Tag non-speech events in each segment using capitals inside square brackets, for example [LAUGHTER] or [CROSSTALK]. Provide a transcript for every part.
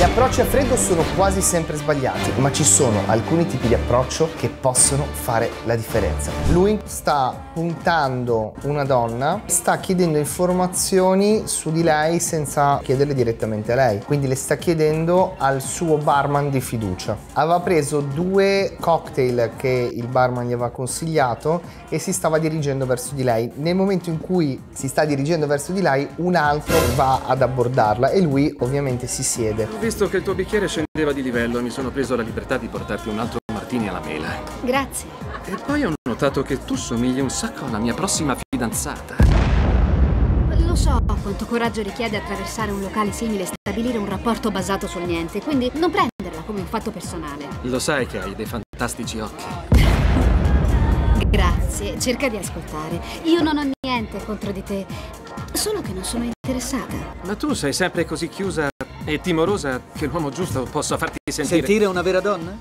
Gli approcci a freddo sono quasi sempre sbagliati, ma ci sono alcuni tipi di approccio che possono fare la differenza. Lui sta puntando una donna, sta chiedendo informazioni su di lei senza chiederle direttamente a lei, quindi le sta chiedendo al suo barman di fiducia. Aveva preso due cocktail che il barman gli aveva consigliato e si stava dirigendo verso di lei. Nel momento in cui si sta dirigendo verso di lei, un altro va ad abbordarla e lui ovviamente si siede visto che il tuo bicchiere scendeva di livello, mi sono preso la libertà di portarti un altro martini alla mela. Grazie. E poi ho notato che tu somigli un sacco alla mia prossima fidanzata. Lo so quanto coraggio richiede attraversare un locale simile e stabilire un rapporto basato sul niente, quindi non prenderla come un fatto personale. Lo sai che hai dei fantastici occhi. Grazie, cerca di ascoltare. Io non ho niente contro di te, solo che non sono interessata. Ma tu sei sempre così chiusa e timorosa che l'uomo giusto possa farti sentire... Sentire una vera donna?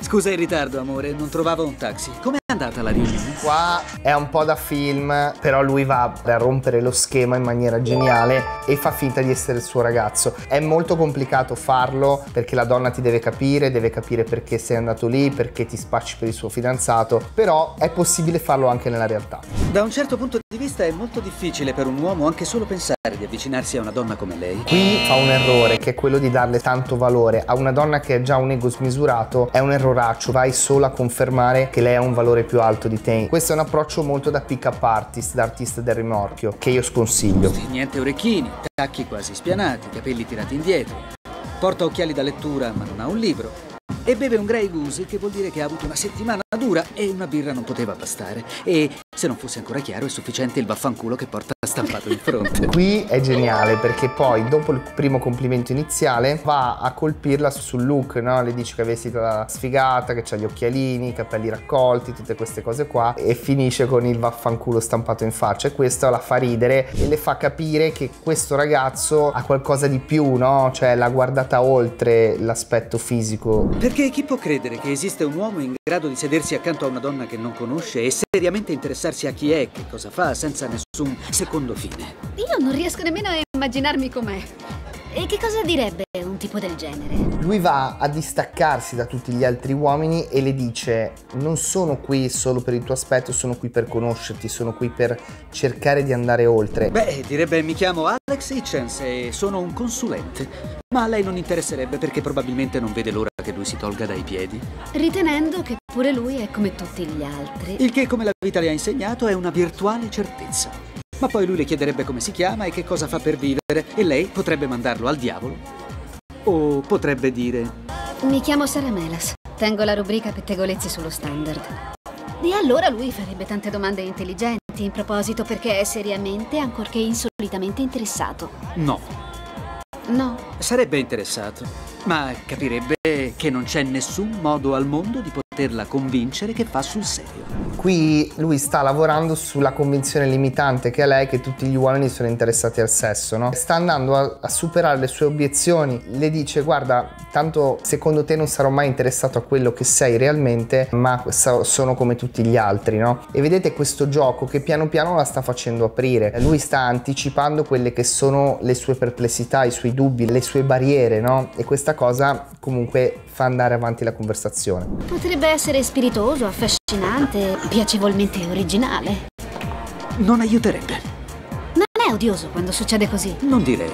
Scusa il ritardo, amore, non trovavo un taxi. Com'è andata la riunione? Qua è un po' da film, però lui va a rompere lo schema in maniera geniale e fa finta di essere il suo ragazzo. È molto complicato farlo perché la donna ti deve capire, deve capire perché sei andato lì, perché ti spacci per il suo fidanzato, però è possibile farlo anche nella realtà. Da un certo punto di vista è molto difficile per un uomo anche solo pensare di avvicinarsi a una donna come lei. Qui fa un errore che è quello di darle tanto valore a una donna che ha già un ego smisurato, è un erroraccio, vai solo a confermare che lei ha un valore più alto di te. Questo è un approccio molto da pick up artist, da artista del rimorchio, che io sconsiglio. Niente orecchini, tacchi quasi spianati, capelli tirati indietro. Porta occhiali da lettura ma non ha un libro e beve un Grey Goose, che vuol dire che ha avuto una settimana dura e una birra non poteva bastare. E se non fosse ancora chiaro, è sufficiente il vaffanculo che porta stampato in fronte. [LAUGHS] Qui è geniale perché poi, dopo il primo complimento iniziale, va a colpirla sul look, no? Le dice che è vestita da sfigata, che ha gli occhialini, i capelli raccolti, tutte queste cose qua, e finisce con il vaffanculo stampato in faccia. E questo la fa ridere e le fa capire che questo ragazzo ha qualcosa di più, no? Cioè l'ha guardata oltre l'aspetto fisico. Perché chi può credere che esiste un uomo in grado di sedersi accanto a una donna che non conosce e seriamente interessarsi a chi è, che cosa fa, senza nessun secondo fine? Io non riesco nemmeno a immaginarmi com'è. E che cosa direbbe un tipo del genere? Lui va a distaccarsi da tutti gli altri uomini e le dice non sono qui solo per il tuo aspetto, sono qui per conoscerti, sono qui per cercare di andare oltre. Beh, direbbe mi chiamo Alex Hitchens e sono un consulente. Ma a lei non interesserebbe perché probabilmente non vede l'ora che lui si tolga dai piedi. Ritenendo che pure lui è come tutti gli altri. Il che, come la vita le ha insegnato, è una virtuale certezza. Ma poi lui le chiederebbe come si chiama e che cosa fa per vivere e lei potrebbe mandarlo al diavolo. O potrebbe dire... Mi chiamo Sara Melas. Tengo la rubrica pettegolezzi sullo standard. E allora lui farebbe tante domande intelligenti in proposito perché è seriamente, ancorché insolitamente interessato. No. No. Sarebbe interessato, ma capirebbe che non c'è nessun modo al mondo di poterla convincere che fa sul serio. Qui lui sta lavorando sulla convinzione limitante che ha lei che tutti gli uomini sono interessati al sesso, no? Sta andando a, a superare le sue obiezioni, le dice guarda, tanto secondo te non sarò mai interessato a quello che sei realmente, ma sono come tutti gli altri, no? E vedete questo gioco che piano piano la sta facendo aprire. Lui sta anticipando quelle che sono le sue perplessità, i suoi dubbi, le sue barriere, no? E questa cosa comunque fa andare avanti la conversazione. Potrebbe essere spiritoso, affascinante, piacevolmente originale. Non aiuterebbe. Non è odioso quando succede così. Non direi.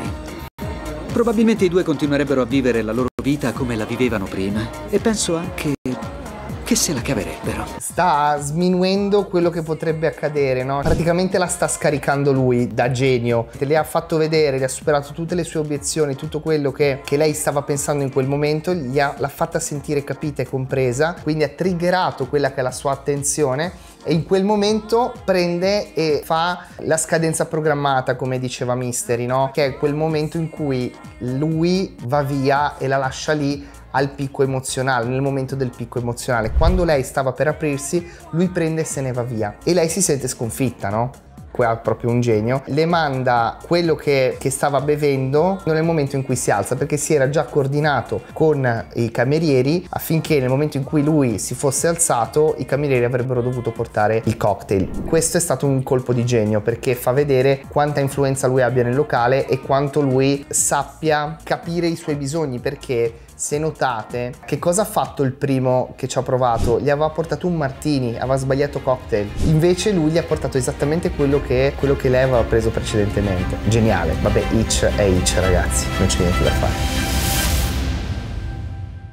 Probabilmente i due continuerebbero a vivere la loro vita come la vivevano prima. E penso anche che se la caverebbero. Sta sminuendo quello che potrebbe accadere, no? Praticamente la sta scaricando lui da genio. Te le ha fatto vedere, le ha superato tutte le sue obiezioni, tutto quello che, che lei stava pensando in quel momento, l'ha fatta sentire capita e compresa, quindi ha triggerato quella che è la sua attenzione e in quel momento prende e fa la scadenza programmata come diceva Mystery no? che è quel momento in cui lui va via e la lascia lì al picco emozionale, nel momento del picco emozionale. Quando lei stava per aprirsi, lui prende e se ne va via e lei si sente sconfitta, no? qua proprio un genio, le manda quello che, che stava bevendo nel momento in cui si alza, perché si era già coordinato con i camerieri affinché nel momento in cui lui si fosse alzato i camerieri avrebbero dovuto portare il cocktail. Questo è stato un colpo di genio perché fa vedere quanta influenza lui abbia nel locale e quanto lui sappia capire i suoi bisogni perché se notate, che cosa ha fatto il primo che ci ha provato? Gli aveva portato un martini, aveva sbagliato cocktail. Invece lui gli ha portato esattamente quello che, quello che lei aveva preso precedentemente. Geniale. Vabbè, Itch è Itch, ragazzi. Non c'è niente da fare.